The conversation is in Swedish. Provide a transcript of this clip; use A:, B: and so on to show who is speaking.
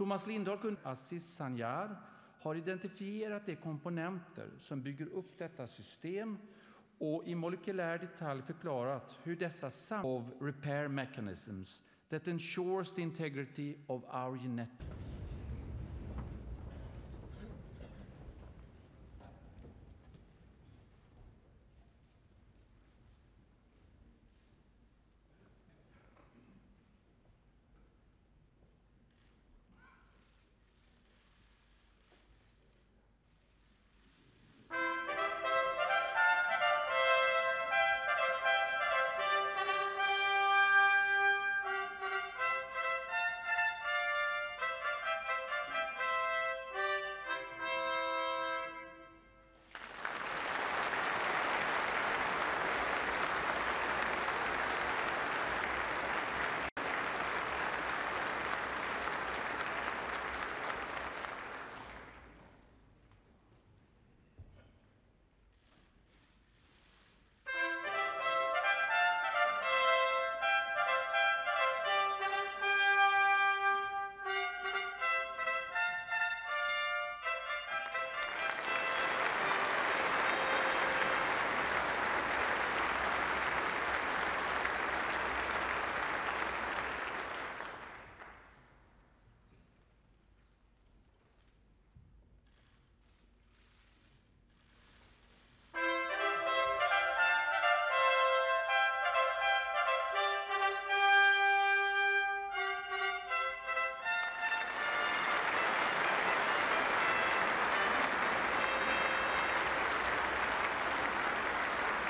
A: Thomas Lindahl och Aziz Sanjar har identifierat de komponenter som bygger upp detta system och i molekylär detalj förklarat hur dessa sam of repair mechanisms that ensures the integrity of our genetic